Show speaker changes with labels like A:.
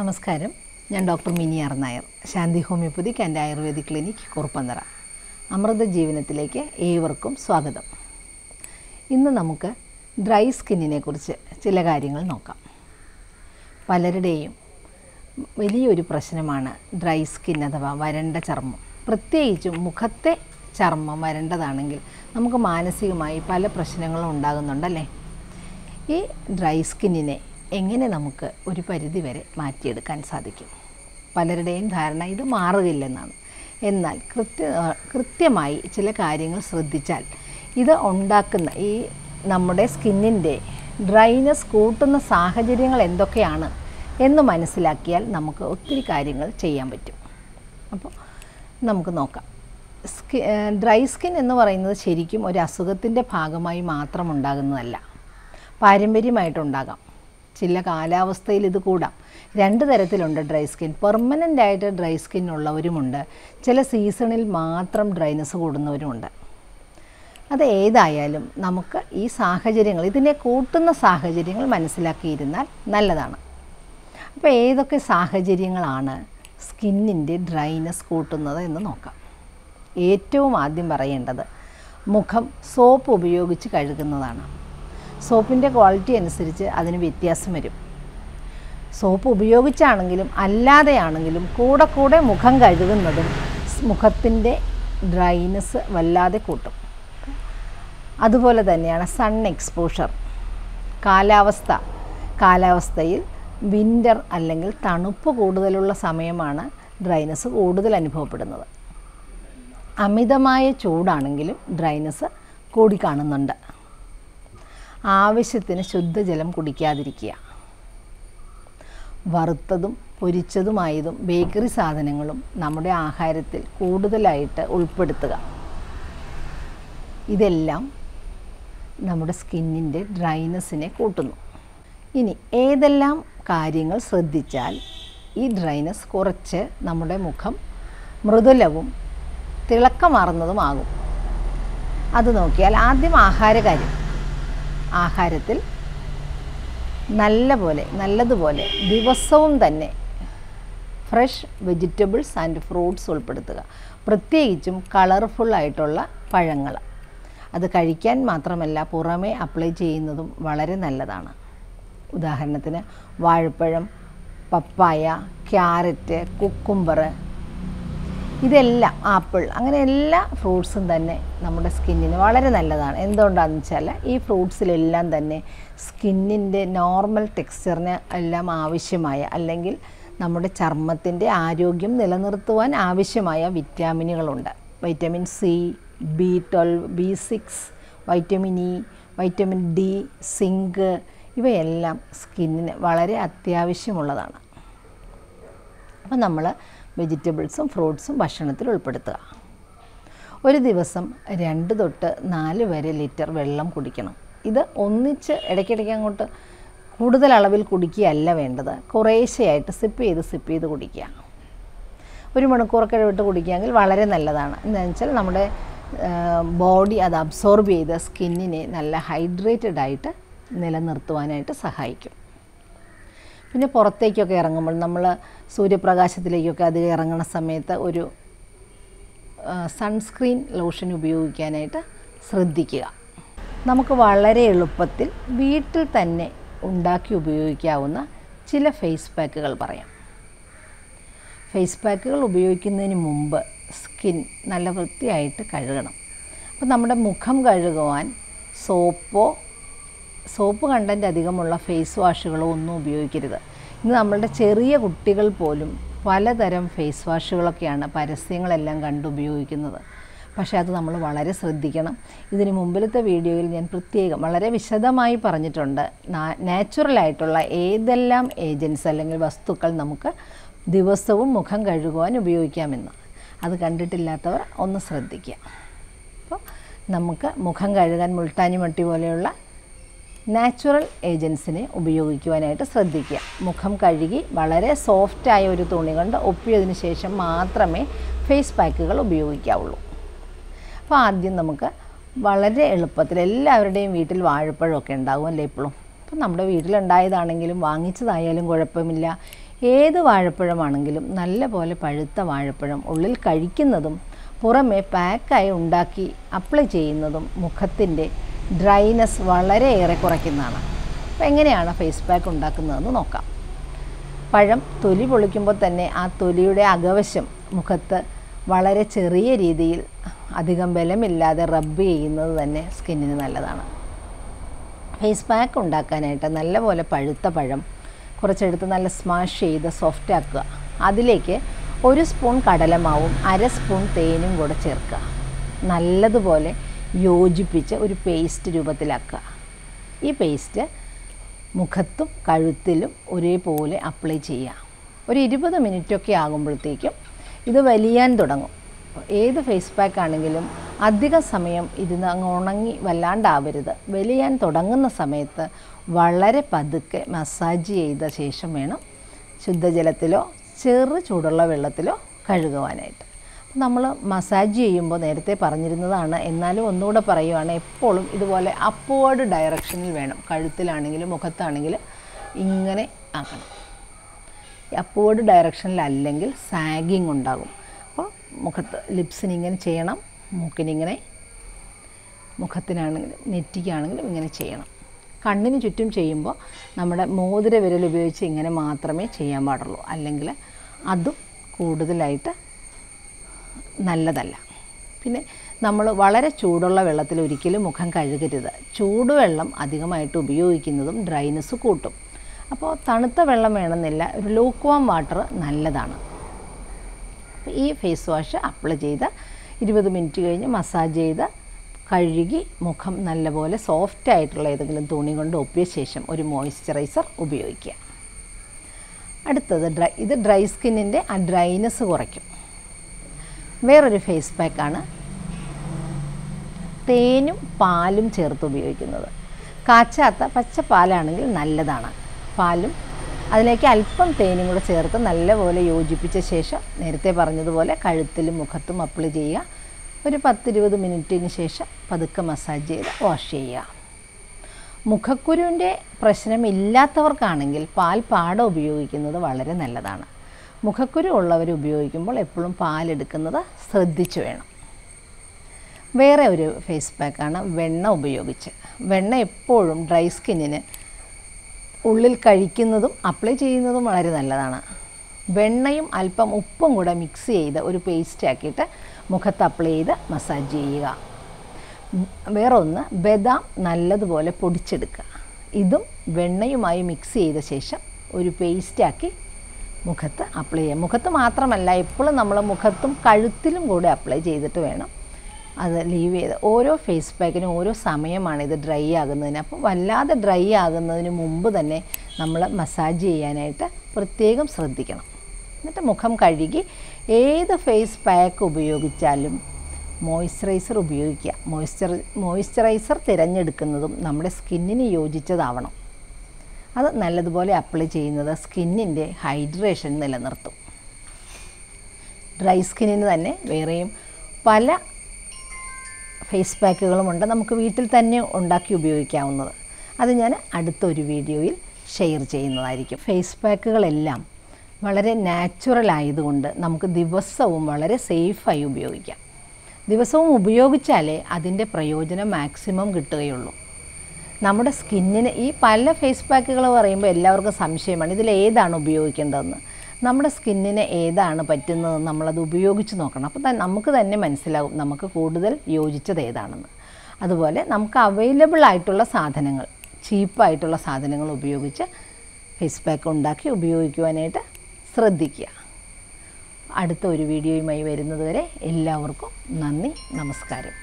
A: നമസ്കാരം. ഞാൻ doctor Mini R Nair. Shanti homeopathic and ayurvedic clinic Kuruppanthara. Amrita ജീവനത്തിലേക്ക് ഏവർക്കും സ്വാഗതം. ഇന്ന് നമുക്ക് ഡ്രൈ സ്കിന്നിനെ കുറിച്ച് ചില കാര്യങ്ങൾ നോക്കാം. പലരുടെയും വലിയൊരു പ്രശ്നമാണ് ഡ്രൈ സ്കിൻ അഥവാ വരണ്ട ചർമ്മം. പ്രത്യേകിച്ചും മുഖത്തെ ചർമ്മം വരണ്ടതാണെങ്കിൽ നമുക്ക് മാനസികമായി പല പ്രശ്നങ്ങളും ഉണ്ടാകുന്നുണ്ടല്ലേ? ഈ ഡ്രൈ സ്കിന്നിനെ എങ്ങനെ നമുക്ക് ഒരു പരിധിവരെ മാറ്റിയെടുക്കാൻ സാധിക്കും? പലരുടെയും ധാരണ ഇത് മാറുകയില്ലെന്നാണ്. എന്നാൽ കൃത്യ കൃത്യമായി ചില കാര്യങ്ങൾ ശ്രദ്ധിച്ചാൽ ഇത് ഉണ്ടാക്കുന്ന ഈ നമ്മുടെ സ്കിന്നിന്റെ ഡ്രൈനസ് കൂട്ടുന്ന സാഹചര്യങ്ങൾ എന്തൊക്കെയാണ് എന്ന് മനസ്സിലാക്കിയാൽ നമുക്ക് ഒത്തിരി കാര്യങ്ങൾ ചെയ്യാൻ പറ്റും. അപ്പോൾ നമുക്ക് നോക്കാം. സ്കി ഡ്രൈ സ്കിൻ എന്ന് പറയുന്നത് ശരിക്കും ഒരു അസുഖത്തിന്റെ ഭാഗമായി മാത്രം ഉണ്ടാകുന്നതല്ല. പാരമ്പര്യമായിട്ടുണ്ടാകാം. ചില കാലാവസ്ഥയിൽ ഇത് കൂടാം. രണ്ട് തരത്തിലുണ്ട് ഡ്രൈ സ്കിൻ. പെർമനന്റ് ആയിട്ട് ഡ്രൈ സ്കിൻ ഉള്ളവരുമുണ്ട്. ചില സീസണിൽ മാത്രം ഡ്രൈനെസ് കൂടുന്നവരുമുണ്ട്. അത് ഏതായാലും നമുക്ക് ഈ സാഹചര്യങ്ങൾ ഇതിനെ കൂട്ടുന്ന സാഹചര്യങ്ങൾ മനസ്സിലാക്കിയിരുന്നാൽ നല്ലതാണ്. അപ്പോൾ ഏതൊക്കെ സാഹചര്യങ്ങളാണ് സ്കിന്നിന്റെ ഡ്രൈനസ് കൂട്ടുന്നത് എന്ന് നോക്കാം. ഏറ്റവും ആദ്യം പറയേണ്ടത് മുഖം സോപ്പ് ഉപയോഗിച്ച് കഴുകുന്നതാണ്. സോപ്പിന്റെ ക്വാളിറ്റി അനുസരിച്ച് അതിന് വ്യത്യാസം വരും. സോപ്പ് ഉപയോഗിച്ചാണെങ്കിലും അല്ലാതെയാണെങ്കിലും കൂടെ കൂടെ മുഖം കഴുകുന്നതും മുഖത്തിന്റെ ഡ്രൈനസ് വല്ലാതെ കൂട്ടും. അതുപോലെ തന്നെയാണ് സൺ എക്സ്പോഷർ. കാലാവസ്ഥ. കാലാവസ്ഥയിൽ വിന്റർ അല്ലെങ്കിൽ തണുപ്പ് കൂടുതലുള്ള സമയമാണ് ഡ്രൈനസ് കൂടുതൽ അനുഭവപ്പെടുന്നത്. അമിതമായ ചൂടാണെങ്കിലും ഡ്രൈനസ് കൂടിക്കാണുന്നുണ്ട് ആവശ്യത്തിന് ശുദ്ധജലം കുടിക്കാതിരിക്കുക. വറുത്തതും പൊരിച്ചതുമായതും ബേക്കറി സാധനങ്ങളും നമ്മുടെ ആഹാരത്തിൽ കൂടുതലായിട്ട് ഉൾപ്പെടുത്തുക. ഇതെല്ലാം നമ്മുടെ സ്കിന്നിന്റെ ഡ്രൈനെസ്സിനെ കൂട്ടുന്നു. ഇനി ഏതെല്ലാം കാര്യങ്ങൾ ശ്രദ്ധിച്ചാൽ ഈ ഡ്രൈനസ് കുറച്ച് നമ്മുടെ മുഖം മൃദുലവും തിളക്കമാർന്നതുമാകും. അത് നോക്കിയാൽ ആദ്യം ആഹാരകാര്യം. ആഹാരത്തിൽ നല്ല പോലെ നല്ലതുപോലെ ദിവസവും തന്നെ ഫ്രഷ് വെജിറ്റബിൾസ് ആൻഡ് ഫ്രൂട്ട്സ് ഉൾപ്പെടുത്തുക. പ്രത്യേകിച്ചും കളർഫുള്ളായിട്ടുള്ള പഴങ്ങൾ. അത് കഴിക്കാൻ മാത്രമല്ല പുറമേ അപ്ലൈ ചെയ്യുന്നതും വളരെ നല്ലതാണ്. ഉദാഹരണത്തിന് വാഴപ്പഴം പപ്പായ ക്യാരറ്റ് കുക്കുംബർ ഇതെല്ലാം ആപ്പിൾ അങ്ങനെ എല്ലാ ഫ്രൂട്ട്സും തന്നെ നമ്മുടെ സ്കിന്നിന് വളരെ നല്ലതാണ്. എന്തുകൊണ്ടാണെന്ന് വെച്ചാൽ ഈ ഫ്രൂട്ട്സിലെല്ലാം തന്നെ സ്കിന്നിന്റെ നോർമൽ ടെക്സ്ചറിന് എല്ലാം ആവശ്യമായ അല്ലെങ്കിൽ നമ്മുടെ ചർമ്മത്തിന്റെ ആരോഗ്യം നിലനിർത്തുവാൻ ആവശ്യമായ വിറ്റാമിനുകളുണ്ട്. Vitamin C B twelve B six vitamin E vitamin D zinc ഇവയെല്ലാം സ്കിന്നിന് വളരെ അത്യാവശ്യമുള്ളതാണ്. അപ്പോൾ നമ്മൾ വെജിറ്റബിൾസും ഫ്രൂട്ട്സും ഭക്ഷണത്തിൽ ഉൾപ്പെടുത്തുക. ഒരു ദിവസം രണ്ട് തൊട്ട് നാല് വരെ ലിറ്റർ വെള്ളം കുടിക്കണം. ഇത് ഒന്നിച്ച് ഇടയ്ക്കിടയ്ക്ക് അങ്ങോട്ട് കൂടുതൽ അളവിൽ കുടിക്കുകയല്ല വേണ്ടത്. കുറേശ്ശെയായിട്ട് സിപ്പ് ചെയ്ത് സിപ്പ് ചെയ്ത് കുടിക്കുക. ഒരു മണിക്കൂറൊക്കെ ഇടവിട്ട് കുടിക്കുകയെങ്കിൽ വളരെ നല്ലതാണ്. എന്താണെന്ന് വെച്ചാൽ നമ്മുടെ ബോഡി അത് അബ്സോർബ് ചെയ്ത് സ്കിന്നിനെ നല്ല ഹൈഡ്രേറ്റഡ് ആയിട്ട് നിലനിർത്തുവാനായിട്ട് സഹായിക്കും. പിന്നെ പുറത്തേക്കൊക്കെ ഇറങ്ങുമ്പോൾ നമ്മൾ സൂര്യപ്രകാശത്തിലേക്കൊക്കെ അധികം ഇറങ്ങുന്ന സമയത്ത് ഒരു സൺസ്ക്രീൻ ലോഷൻ ഉപയോഗിക്കാനായിട്ട് ശ്രദ്ധിക്കുക. നമുക്ക് വളരെ എളുപ്പത്തിൽ വീട്ടിൽ തന്നെ ഉണ്ടാക്കി ഉപയോഗിക്കാവുന്ന ചില ഫേസ് പാക്കുകൾ പറയാം. ഫേസ് പാക്കുകൾ ഉപയോഗിക്കുന്നതിന് മുമ്പ് സ്കിൻ നല്ല വൃത്തിയായിട്ട് കഴുകണം. അപ്പോൾ നമ്മുടെ മുഖം കഴുകുവാൻ സോപ്പോ സോപ്പ് കണ്ടന്റ് അധികമുള്ള ഫേസ് വാഷുകളോ ഒന്നും ഉപയോഗിക്കരുത്. ഇന്ന് നമ്മളുടെ ചെറിയ കുട്ടികൾ പോലും പലതരം ഫേസ് വാഷുകളൊക്കെയാണ് പരസ്യങ്ങളെല്ലാം കണ്ടുപയോഗിക്കുന്നത് പക്ഷേ അത് നമ്മൾ വളരെ ശ്രദ്ധിക്കണം. ഇതിന് മുമ്പിലത്തെ വീഡിയോയിൽ ഞാൻ പ്രത്യേകം വളരെ വിശദമായി പറഞ്ഞിട്ടുണ്ട്. നാച്ചുറലായിട്ടുള്ള ഏതെല്ലാം ഏജൻസ് അല്ലെങ്കിൽ വസ്തുക്കൾ നമുക്ക് ദിവസവും മുഖം കഴുകുവാൻ ഉപയോഗിക്കാമെന്ന്. അത് കണ്ടിട്ടില്ലാത്തവർ ഒന്ന് ശ്രദ്ധിക്കുക. അപ്പോൾ നമുക്ക് മുഖം കഴുകാൻ മുൾട്ടാനി മട്ടി പോലെയുള്ള നാച്ചുറൽ ഏജൻസിനെ ഉപയോഗിക്കുവാനായിട്ട് ശ്രദ്ധിക്കുക. മുഖം കഴുകി വളരെ സോഫ്റ്റായ ഒരു തുണി കൊണ്ട് ഒപ്പിയതിന് ശേഷം മാത്രമേ ഫേസ് പാക്കുകൾ ഉപയോഗിക്കാവുള്ളൂ. അപ്പോൾ ആദ്യം നമുക്ക് വളരെ എളുപ്പത്തിൽ എല്ലാവരുടെയും വീട്ടിൽ വാഴപ്പഴമൊക്കെ ഉണ്ടാകുമല്ലേ ഇപ്പോഴും? അപ്പം നമ്മുടെ വീട്ടിലുണ്ടായതാണെങ്കിലും വാങ്ങിച്ചതായാലും കുഴപ്പമില്ല. ഏത് വാഴപ്പഴമാണെങ്കിലും നല്ല പോലെ പഴുത്ത വാഴപ്പഴം ഉള്ളിൽ കഴിക്കുന്നതും പുറമെ പാക്കായി ഉണ്ടാക്കി അപ്ലൈ ചെയ്യുന്നതും മുഖത്തിന്റെ ഡ്രൈനെസ് വളരെയേറെ കുറയ്ക്കുന്നതാണ്. അപ്പോൾ എങ്ങനെയാണ് ഫേസ് പാക്ക് ഉണ്ടാക്കുന്നതെന്ന് നോക്കാം. പഴം തൊലി പൊളിക്കുമ്പോൾ തന്നെ ആ തൊലിയുടെ അകവശം മുഖത്ത് വളരെ ചെറിയ രീതിയിൽ അധികം ബലമില്ലാതെ റബ്ബ് ചെയ്യുന്നത് തന്നെ സ്കിന്നിന് നല്ലതാണ്. ഫേസ് പാക്ക് ഉണ്ടാക്കാനായിട്ട് നല്ലപോലെ പഴുത്ത പഴം കുറച്ചെടുത്ത് നല്ല സ്മാഷ് ചെയ്ത് സോഫ്റ്റ് ആക്കുക. അതിലേക്ക് ഒരു സ്പൂൺ കടലമാവും അര സ്പൂൺ തേനും കൂടെ ചേർക്കുക. നല്ലതുപോലെ യോജിപ്പിച്ച് ഒരു പേസ്റ്റ് രൂപത്തിലാക്കുക. ഈ പേസ്റ്റ് മുഖത്തും കഴുത്തിലും ഒരേപോലെ അപ്ലൈ ചെയ്യുക. ഒരു ഇരുപത് മിനിറ്റൊക്കെ ആകുമ്പോഴത്തേക്കും ഇത് വലിയാൻ തുടങ്ങും. ഏത് ഫേസ് പാക്ക് ആണെങ്കിലും അധിക സമയം ഇരുന്ന് അങ്ങ് ഉണങ്ങി വല്ലാണ്ടാവരുത്. വലിയാൻ തുടങ്ങുന്ന സമയത്ത് വളരെ പതുക്കെ മസാജ് ചെയ്ത ശേഷം വേണം ശുദ്ധജലത്തിലോ ചെറു ചൂടുള്ള വെള്ളത്തിലോ കഴുകുവാനായിട്ട്. നമ്മൾ മസാജ് ചെയ്യുമ്പോൾ നേരത്തെ പറഞ്ഞിരുന്നതാണ്. എന്നാലും ഒന്നുകൂടെ പറയുവാണ് എപ്പോഴും ഇതുപോലെ അപ്വേർഡ് ഡയറക്ഷനിൽ വേണം. കഴുത്തിലാണെങ്കിലും മുഖത്താണെങ്കിലും ഇങ്ങനെ ആക്കണം. അപ്പോഴ് ഡയറക്ഷനിൽ അല്ലെങ്കിൽ സാഗിങ് ഉണ്ടാകും. അപ്പോൾ മുഖത്ത് ലിപ്സിന് ഇങ്ങനെ ചെയ്യണം മൂക്കിനിങ്ങനെ മുഖത്തിനാണെങ്കിലും നെറ്റിക്കാണെങ്കിലും ഇങ്ങനെ ചെയ്യണം. കണ്ണിന് ചുറ്റും ചെയ്യുമ്പോൾ നമ്മുടെ മോതിര വിരൽ ഉപയോഗിച്ച് ഇങ്ങനെ മാത്രമേ ചെയ്യാൻ പാടുള്ളൂ. അല്ലെങ്കിൽ അതും കൂടുതലായിട്ട് നല്ലതല്ല. പിന്നെ നമ്മൾ വളരെ ചൂടുള്ള വെള്ളത്തിൽ ഒരിക്കലും മുഖം കഴുകരുത്. ചൂടുവെള്ളം അധികമായിട്ട് ഉപയോഗിക്കുന്നതും ഡ്രൈനസ് കൂട്ടും. അപ്പോൾ തണുത്ത വെള്ളം വേണമെന്നില്ല ഒരു ലൂക്വാം വാട്ടർ നല്ലതാണ്. ഈ ഫേസ് വാഷ് അപ്ലൈ ചെയ്ത് ഇരുപത് മിനിറ്റ് കഴിഞ്ഞ് മസാജ് ചെയ്ത് കഴുകി മുഖം നല്ലപോലെ സോഫ്റ്റ് ആയിട്ടുള്ള ഏതെങ്കിലും തുണി കൊണ്ട് ഒപ്പിയ ശേഷം ഒരു മോയ്സ്ചറൈസർ ഉപയോഗിക്കുക. അടുത്തത് ഡ്രൈ ഇത് ഡ്രൈ സ്കിന്നിന്റെ ആ ഡ്രൈനസ് കുറയ്ക്കും. വേറൊരു ഫേസ് പാക്കാണ് തേനും പാലും ചേർത്ത് ഉപയോഗിക്കുന്നത്. കാച്ചാത്ത പച്ച പാലാണെങ്കിൽ നല്ലതാണ്. പാലും അതിലേക്ക് അല്പം തേനും കൂടെ ചേർത്ത് നല്ലപോലെ യോജിപ്പിച്ച ശേഷം നേരത്തെ പറഞ്ഞതുപോലെ കഴുത്തിലും മുഖത്തും അപ്ലൈ ചെയ്യുക. ഒരു പത്തിരുപത് മിനിറ്റിന് ശേഷം പതുക്കെ മസാജ് ചെയ്ത് വാഷ് ചെയ്യുക. മുഖക്കുരുവിന്റെ പ്രശ്നമില്ലാത്തവർക്കാണെങ്കിൽ പാൽ പാട ഉപയോഗിക്കുന്നത് വളരെ നല്ലതാണ്. മുഖക്കുരു ഉള്ളവർ ഉപയോഗിക്കുമ്പോൾ എപ്പോഴും പാലെടുക്കുന്നത് ശ്രദ്ധിച്ചു വേണം. വേറെ ഒരു ഫേസ് പാക്കാണ് വെണ്ണ ഉപയോഗിച്ച്. വെണ്ണ എപ്പോഴും ഡ്രൈ സ്കിന്നിന് ഉള്ളിൽ കഴിക്കുന്നതും അപ്ലൈ ചെയ്യുന്നതും വളരെ നല്ലതാണ്. വെണ്ണയും അല്പം ഉപ്പും കൂടെ മിക്സ് ചെയ്ത് ഒരു പേസ്റ്റ് ആക്കിയിട്ട് മുഖത്ത് അപ്ലൈ ചെയ്ത് മസാജ് ചെയ്യുക. വേറെ ഒന്ന് ബദാം നല്ലതുപോലെ പൊടിച്ചെടുക്കുക. ഇതും വെണ്ണയുമായി മിക്സ് ചെയ്ത ശേഷം ഒരു പേസ്റ്റാക്കി മുഖത്ത് അപ്ലൈ ചെയ്യാം. മുഖത്ത് മാത്രമല്ല എപ്പോഴും നമ്മൾ മുഖത്തും കഴുത്തിലും കൂടെ അപ്ലൈ ചെയ്തിട്ട് വേണം അത് ലീവ് ചെയ്ത്. ഓരോ ഫേസ് പാക്കിനും ഓരോ സമയമാണ് ഇത് ഡ്രൈ ആകുന്നതിന്. അപ്പം വല്ലാതെ ഡ്രൈ ആകുന്നതിന് മുമ്പ് തന്നെ നമ്മൾ മസാജ് ചെയ്യാനായിട്ട് പ്രത്യേകം ശ്രദ്ധിക്കണം. എന്നിട്ട് മുഖം കഴുകി ഏത് ഫേസ് പാക്ക് ഉപയോഗിച്ചാലും മോയ്സ്ചറൈസർ ഉപയോഗിക്കുക. മോയ്സ്ചർ മോയ്സ്ചറൈസർ തിരഞ്ഞെടുക്കുന്നതും നമ്മുടെ സ്കിന്നിന് യോജിച്ചതാവണം. അത് നല്ലതുപോലെ അപ്ലൈ ചെയ്യുന്നത് സ്കിന്നിന്റെ ഹൈഡ്രേഷൻ നിലനിർത്തും. ഡ്രൈ സ്കിന്നിന് തന്നെ വേറെയും പല ഫേസ് പാക്കുകളുമുണ്ട് നമുക്ക് വീട്ടിൽ തന്നെ ഉണ്ടാക്കി ഉപയോഗിക്കാവുന്നത്. അത് ഞാൻ അടുത്തൊരു വീഡിയോയിൽ ഷെയർ ചെയ്യുന്നതായിരിക്കും. ഫേസ് പാക്കുകളെല്ലാം വളരെ നാച്ചുറൽ ആയതുകൊണ്ട് നമുക്ക് ദിവസവും വളരെ സേഫായി ഉപയോഗിക്കാം. ദിവസവും ഉപയോഗിച്ചാലേ അതിന്റെ പ്രയോജനം മാക്സിമം കിട്ടുകയുള്ളൂ. നമ്മുടെ സ്കിന്നിന് ഈ പല ഫേസ് പാക്കുകൾ പറയുമ്പോൾ എല്ലാവർക്കും സംശയമാണ്. ഇതിൽ ഏതാണ് ഉപയോഗിക്കേണ്ടതെന്ന്. നമ്മുടെ സ്കിന്നിന് ഏതാണ് പറ്റുന്നത് നമ്മളത് ഉപയോഗിച്ച് നോക്കണം. അപ്പോൾ നമുക്ക് തന്നെ മനസ്സിലാവും നമുക്ക് കൂടുതൽ യോജിച്ചത് ഏതാണെന്ന്. അതുപോലെ നമുക്ക് അവൈലബിൾ ആയിട്ടുള്ള സാധനങ്ങൾ ചീപ്പായിട്ടുള്ള സാധനങ്ങൾ ഉപയോഗിച്ച് ഫേസ് പാക്ക് ഉണ്ടാക്കി ഉപയോഗിക്കുവാനായിട്ട് ശ്രദ്ധിക്കുക. അടുത്ത ഒരു വീഡിയോയുമായി വരുന്നതുവരെ എല്ലാവർക്കും നന്ദി നമസ്കാരം.